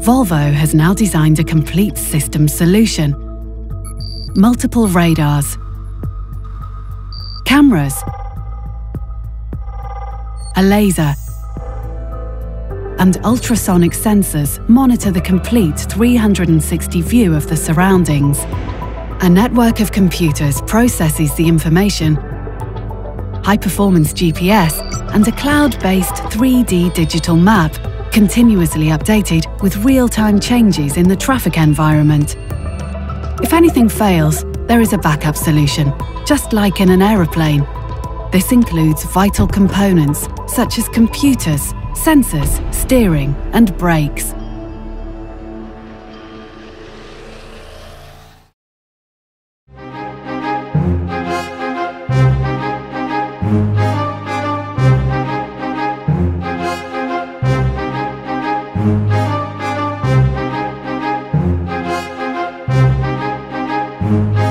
Volvo has now designed a complete system solution. Multiple radars, cameras, a laser, and ultrasonic sensors monitor the complete 360 view of the surroundings. A network of computers processes the information, high-performance GPS, and a cloud-based 3D digital map, continuously updated with real-time changes in the traffic environment. If anything fails, there is a backup solution, just like in an aeroplane. This includes vital components such as computers, sensors, steering and brakes. Thank Thank you.